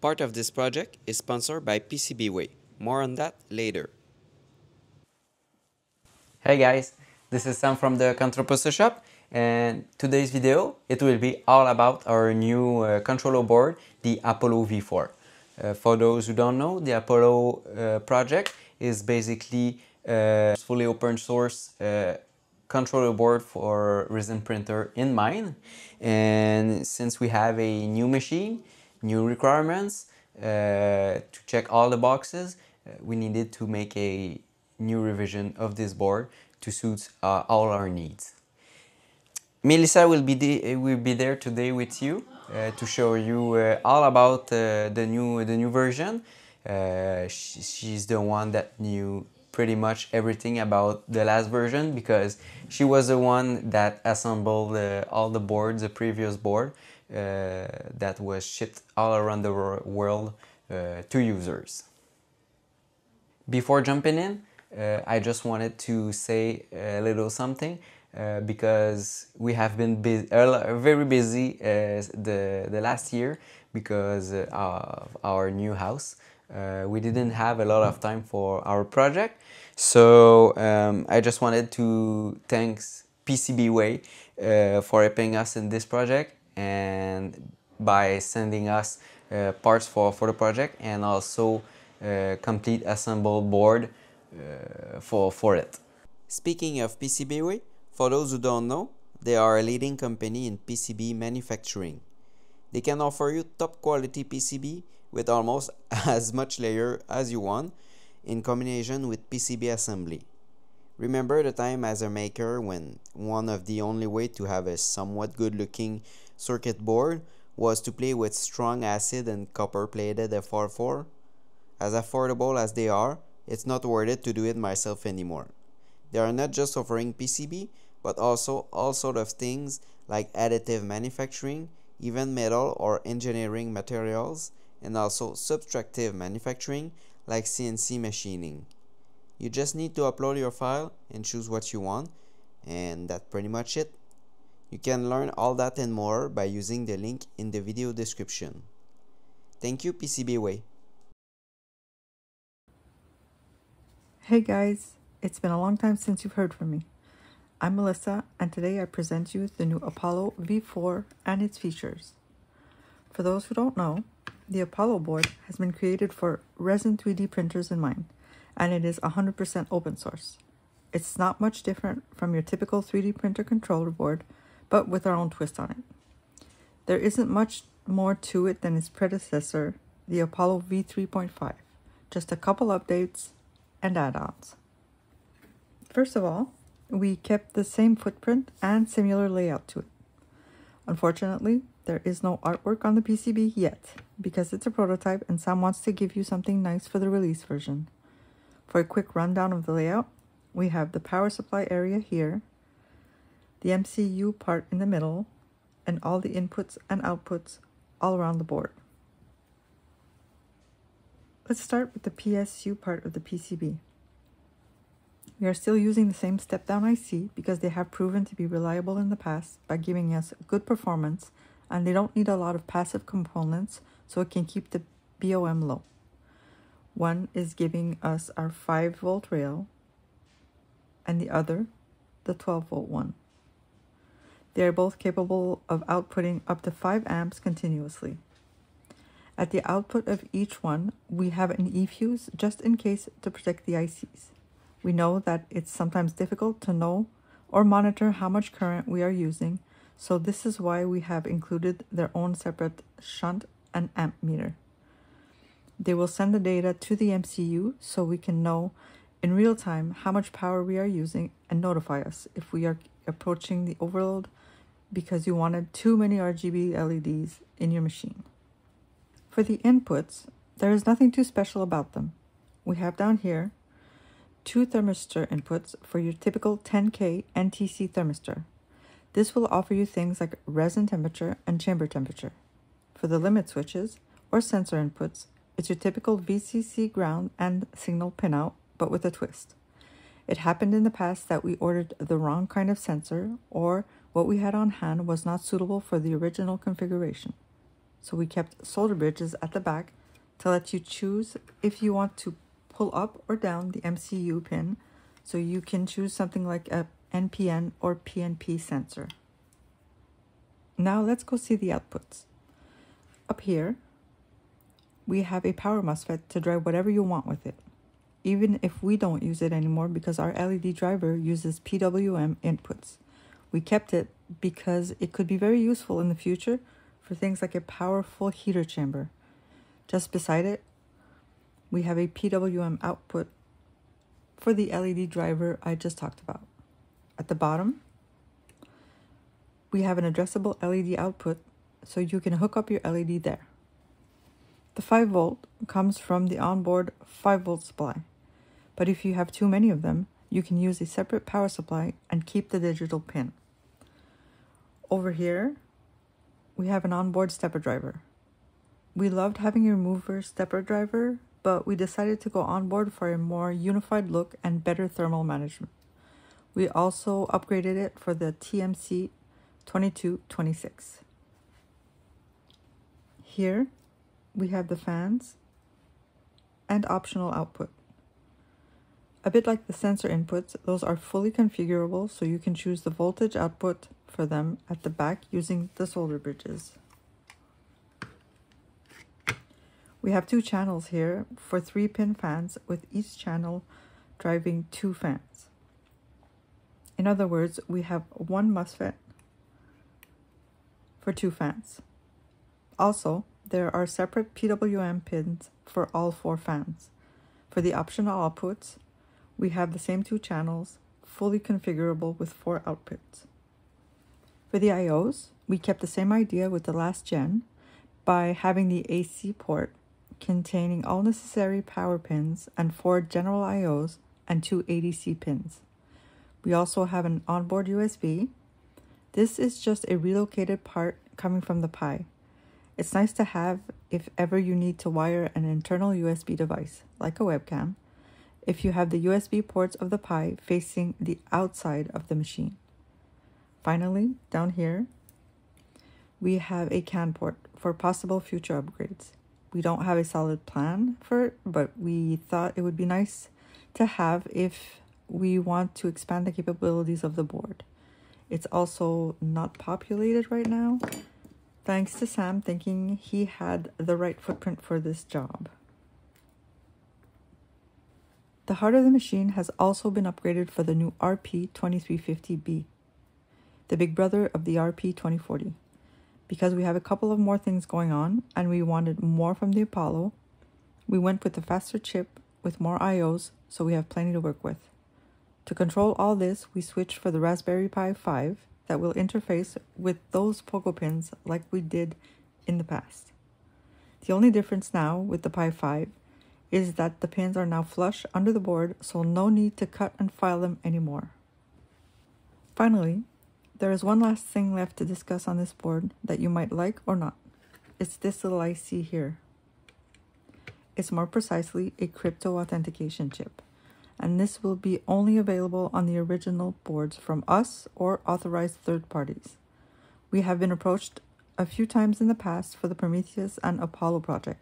Part of this project is sponsored by PCBWay. More on that later. Hey guys, this is Sam from the Contrapposto shop and today's video it will be all about our new uh, controller board, the Apollo V4. Uh, for those who don't know, the Apollo uh, project is basically a fully open source uh, controller board for resin printer in mind and since we have a new machine new requirements uh, to check all the boxes uh, we needed to make a new revision of this board to suit uh, all our needs. Melissa will be, will be there today with you uh, to show you uh, all about uh, the new the new version. She, she's the one that knew pretty much everything about the last version because she was the one that assembled all the boards, the previous board that was shipped all around the world uh, to users. Before jumping in, uh, I just wanted to say a little something uh, because we have been very busy uh, the, the last year because of our new house. Uh, we didn't have a lot of time for our project. So um, I just wanted to thank PCBWay uh, for helping us in this project and by sending us uh, parts for, for the project and also uh, complete assembled board uh, for, for it. Speaking of PCBWay, for those who don't know, they are a leading company in PCB manufacturing. They can offer you top quality PCB with almost as much layer as you want in combination with PCB assembly. Remember the time as a maker when one of the only way to have a somewhat good looking circuit board was to play with strong acid and copper plated FR4? As affordable as they are, it's not worth it to do it myself anymore. They are not just offering PCB, but also all sort of things like additive manufacturing, even metal or engineering materials, and also subtractive manufacturing like CNC machining. You just need to upload your file and choose what you want and that's pretty much it. You can learn all that and more by using the link in the video description. Thank you PCBWay. Hey guys, it's been a long time since you've heard from me. I'm Melissa and today I present you the new Apollo V4 and its features. For those who don't know, the Apollo board has been created for resin 3D printers in mind, and it is 100% open source. It's not much different from your typical 3D printer controller board, but with our own twist on it. There isn't much more to it than its predecessor, the Apollo V3.5, just a couple updates and add-ons. First of all, we kept the same footprint and similar layout to it. Unfortunately, there is no artwork on the PCB yet because it's a prototype and Sam wants to give you something nice for the release version. For a quick rundown of the layout, we have the power supply area here, the MCU part in the middle, and all the inputs and outputs all around the board. Let's start with the PSU part of the PCB. We are still using the same step-down IC because they have proven to be reliable in the past by giving us good performance and they don't need a lot of passive components so it can keep the BOM low. One is giving us our 5 volt rail and the other the 12 volt one. They are both capable of outputting up to 5 amps continuously. At the output of each one, we have an E-fuse just in case to protect the ICs. We know that it's sometimes difficult to know or monitor how much current we are using so this is why we have included their own separate shunt and amp meter. They will send the data to the MCU so we can know in real time how much power we are using and notify us if we are approaching the overload because you wanted too many RGB LEDs in your machine. For the inputs, there is nothing too special about them. We have down here two thermistor inputs for your typical 10K NTC thermistor. This will offer you things like resin temperature and chamber temperature. For the limit switches or sensor inputs, it's your typical VCC ground and signal pinout, but with a twist. It happened in the past that we ordered the wrong kind of sensor or what we had on hand was not suitable for the original configuration. so we kept solder bridges at the back to let you choose if you want to pull up or down the MCU pin, so you can choose something like a NPN or PNP sensor. Now let's go see the outputs. Up here, we have a power MOSFET to drive whatever you want with it, even if we don't use it anymore because our LED driver uses PWM inputs. We kept it because it could be very useful in the future for things like a powerful heater chamber. Just beside it, we have a PWM output for the LED driver I just talked about. At the bottom, we have an addressable LED output so you can hook up your LED there. The 5 volt comes from the onboard 5 volt supply, but if you have too many of them, you can use a separate power supply and keep the digital pin. Over here, we have an onboard stepper driver. We loved having a remover stepper driver, but we decided to go onboard for a more unified look and better thermal management. We also upgraded it for the TMC 2226. Here, we have the fans and optional output. A bit like the sensor inputs, those are fully configurable so you can choose the voltage output for them at the back using the solder bridges. We have two channels here for three pin fans with each channel driving two fans. In other words, we have one MOSFET for two fans. Also, there are separate PWM pins for all four fans. For the optional outputs, we have the same two channels, fully configurable with four outputs. For the IOs, we kept the same idea with the last gen by having the AC port containing all necessary power pins and four general IOs and two ADC pins. We also have an onboard USB. This is just a relocated part coming from the Pi. It's nice to have if ever you need to wire an internal USB device, like a webcam, if you have the USB ports of the Pi facing the outside of the machine. Finally, down here, we have a CAN port for possible future upgrades. We don't have a solid plan for it, but we thought it would be nice to have if we want to expand the capabilities of the board. It's also not populated right now, thanks to Sam thinking he had the right footprint for this job. The heart of the machine has also been upgraded for the new RP2350B the big brother of the RP2040. Because we have a couple of more things going on and we wanted more from the Apollo, we went with the faster chip with more IOs so we have plenty to work with. To control all this, we switched for the Raspberry Pi 5 that will interface with those pogo pins like we did in the past. The only difference now with the Pi 5 is that the pins are now flush under the board, so no need to cut and file them anymore. Finally, there is one last thing left to discuss on this board that you might like or not. It's this little IC here. It's more precisely a crypto authentication chip, and this will be only available on the original boards from us or authorized third parties. We have been approached a few times in the past for the Prometheus and Apollo project.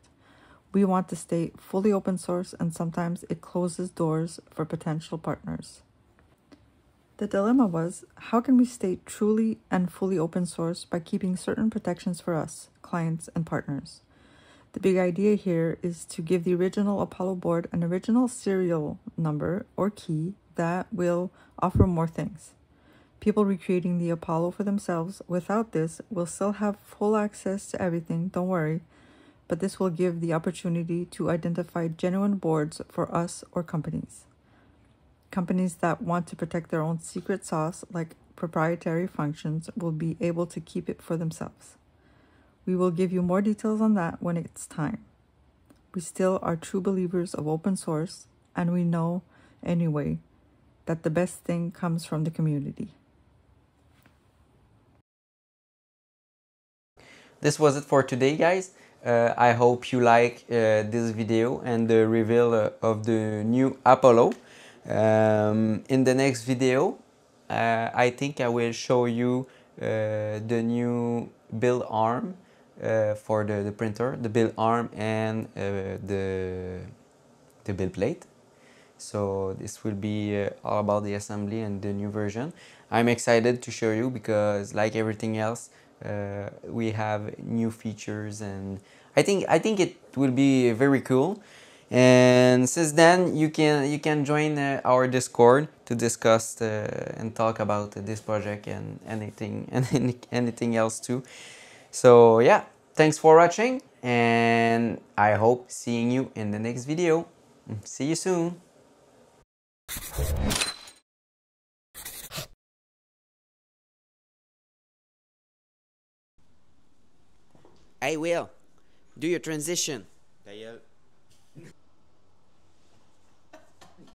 We want to stay fully open source, and sometimes it closes doors for potential partners. The dilemma was how can we stay truly and fully open source by keeping certain protections for us, clients, and partners? The big idea here is to give the original Apollo board an original serial number or key that will offer more things. People recreating the Apollo for themselves without this will still have full access to everything, don't worry, but this will give the opportunity to identify genuine boards for us or companies. Companies that want to protect their own secret sauce, like proprietary functions, will be able to keep it for themselves. We will give you more details on that when it's time. We still are true believers of open source, and we know, anyway, that the best thing comes from the community. This was it for today, guys. Uh, I hope you like uh, this video and the reveal uh, of the new Apollo. Um, in the next video, uh, I think I will show you uh, the new build arm uh, for the, the printer, the build arm and the, the build plate. So this will be all about the assembly and the new version. I'm excited to show you because like everything else, uh, we have new features and I think I think it will be very cool. And since then, you can you can join uh, our Discord to discuss uh, and talk about this project and anything and anything else too. So yeah, thanks for watching and I hope seeing you in the next video. See you soon. Hey Will, do your transition.